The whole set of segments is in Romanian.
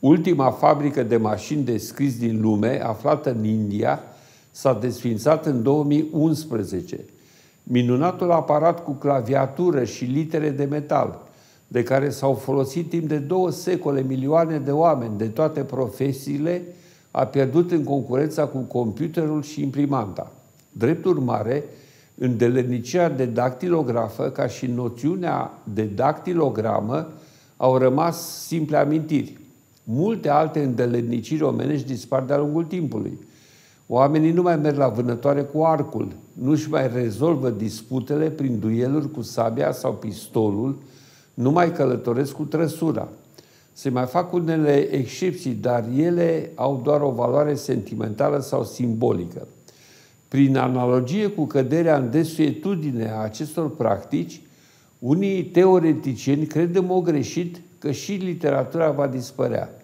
Ultima fabrică de mașini de scris din lume, aflată în India, s-a desfințat în 2011. Minunatul aparat cu claviatură și litere de metal, de care s-au folosit timp de două secole milioane de oameni de toate profesiile, a pierdut în concurența cu computerul și imprimanta. Drept urmare, îndelenicirea de dactilografă, ca și noțiunea de dactilogramă, au rămas simple amintiri. Multe alte îndeleniciri omenești dispar de-a lungul timpului. Oamenii nu mai merg la vânătoare cu arcul, nu-și mai rezolvă disputele prin dueluri cu sabia sau pistolul, nu mai călătoresc cu trăsura. Se mai fac unele excepții, dar ele au doar o valoare sentimentală sau simbolică. Prin analogie cu căderea în desuetudine a acestor practici, unii teoreticieni cred în mod greșit că și literatura va dispărea.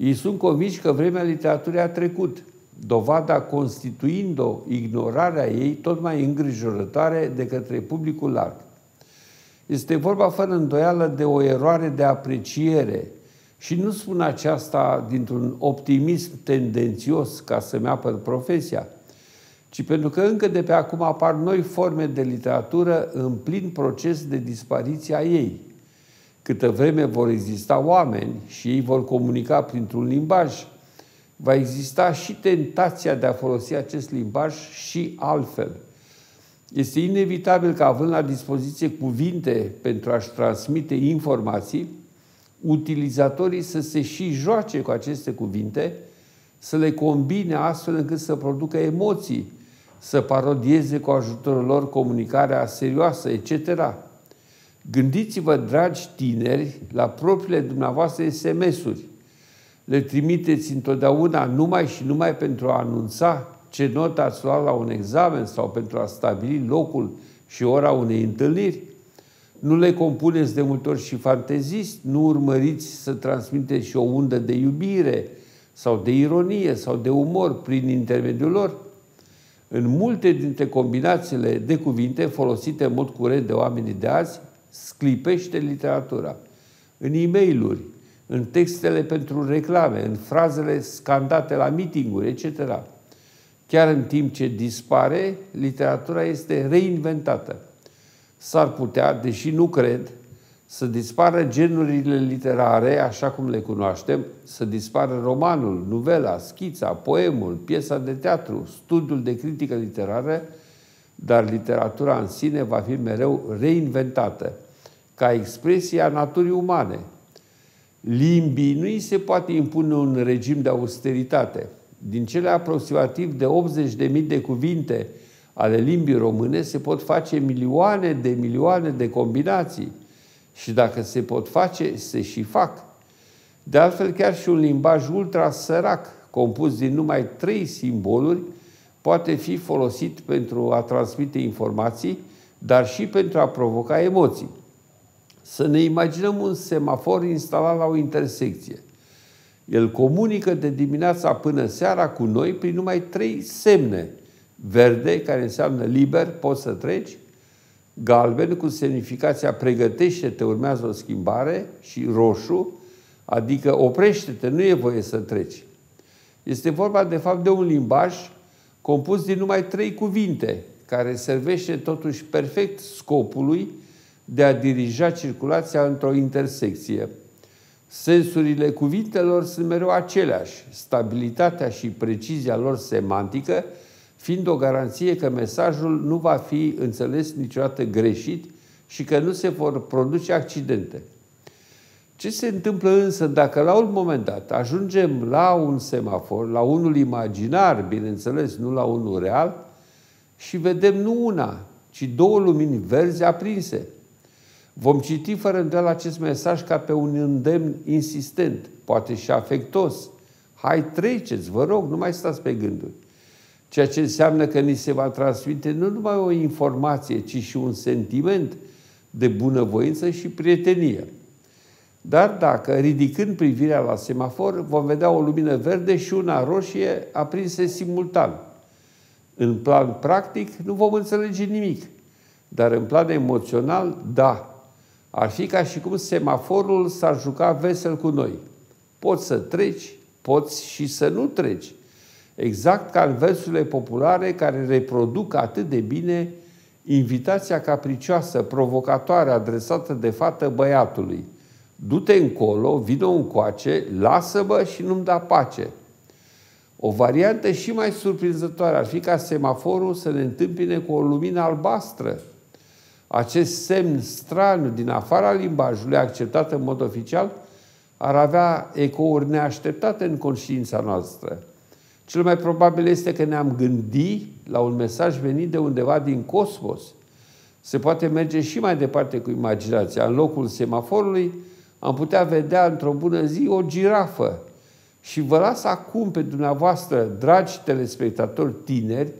Ei sunt convinși că vremea literaturii a trecut, dovada constituind-o ignorarea ei tot mai îngrijorătoare de către publicul larg. Este vorba fără îndoială de o eroare de apreciere și nu spun aceasta dintr-un optimism tendențios ca să-mi apăr profesia, ci pentru că încă de pe acum apar noi forme de literatură în plin proces de dispariție a ei. Câtă vreme vor exista oameni și ei vor comunica printr-un limbaj, va exista și tentația de a folosi acest limbaj și altfel. Este inevitabil că având la dispoziție cuvinte pentru a-și transmite informații, utilizatorii să se și joace cu aceste cuvinte, să le combine astfel încât să producă emoții, să parodieze cu ajutorul lor comunicarea serioasă, etc. Gândiți-vă, dragi tineri, la propriile dumneavoastră SMS-uri. Le trimiteți întotdeauna numai și numai pentru a anunța ce notă ați luat la un examen sau pentru a stabili locul și ora unei întâlniri. Nu le compuneți de multe ori și fantezist, nu urmăriți să transmiteți și o undă de iubire sau de ironie sau de umor prin intermediul lor. În multe dintre combinațiile de cuvinte folosite în mod curent de oamenii de azi, sclipește literatura. În e mail în textele pentru reclame, în frazele scandate la mitinguri, etc. Chiar în timp ce dispare, literatura este reinventată. S-ar putea, deși nu cred, să dispară genurile literare, așa cum le cunoaștem, să dispară romanul, novela, schița, poemul, piesa de teatru, studiul de critică literară, dar literatura în sine va fi mereu reinventată, ca expresie a naturii umane. Limbii nu îi se poate impune un regim de austeritate. Din cele aproximativ de 80.000 de cuvinte ale limbii române se pot face milioane de milioane de combinații – și dacă se pot face, se și fac. De altfel, chiar și un limbaj ultra sărac, compus din numai trei simboluri, poate fi folosit pentru a transmite informații, dar și pentru a provoca emoții. Să ne imaginăm un semafor instalat la o intersecție. El comunică de dimineața până seara cu noi prin numai trei semne. Verde, care înseamnă liber, poți să treci, galben cu semnificația pregătește-te, urmează o schimbare și roșu, adică oprește-te, nu e voie să treci. Este vorba de fapt de un limbaj compus din numai trei cuvinte, care servește totuși perfect scopului de a dirija circulația într-o intersecție. Sensurile cuvintelor sunt mereu aceleași. Stabilitatea și precizia lor semantică fiind o garanție că mesajul nu va fi înțeles niciodată greșit și că nu se vor produce accidente. Ce se întâmplă însă dacă la un moment dat ajungem la un semafor, la unul imaginar, bineînțeles, nu la unul real, și vedem nu una, ci două lumini verzi aprinse? Vom citi fără îndoială acest mesaj ca pe un îndemn insistent, poate și afectos. Hai, treceți, vă rog, nu mai stați pe gânduri ceea ce înseamnă că ni se va transmite nu numai o informație, ci și un sentiment de bunăvoință și prietenie. Dar dacă, ridicând privirea la semafor, vom vedea o lumină verde și una roșie aprinse simultan. În plan practic, nu vom înțelege nimic, dar în plan emoțional, da. Ar fi ca și cum semaforul s-ar juca vesel cu noi. Poți să treci, poți și să nu treci. Exact ca în versurile populare care reproduc atât de bine invitația capricioasă, provocatoare, adresată de fată băiatului. Du-te încolo, vină încoace, lasă-mă și nu-mi da pace. O variantă și mai surprinzătoare ar fi ca semaforul să ne întâmpine cu o lumină albastră. Acest semn straniu din afara limbajului, acceptat în mod oficial, ar avea ecouri neașteptate în conștiința noastră. Cel mai probabil este că ne-am gândit la un mesaj venit de undeva din cosmos. Se poate merge și mai departe cu imaginația. În locul semaforului am putea vedea într-o bună zi o girafă. Și vă las acum pe dumneavoastră, dragi telespectatori tineri,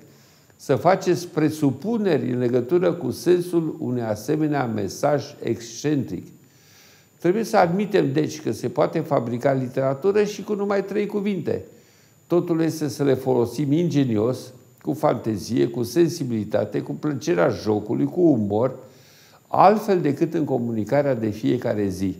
să faceți presupuneri în legătură cu sensul unui asemenea mesaj excentric. Trebuie să admitem, deci, că se poate fabrica literatură și cu numai trei cuvinte. Totul este să le folosim ingenios, cu fantezie, cu sensibilitate, cu plăcerea jocului, cu umor, altfel decât în comunicarea de fiecare zi.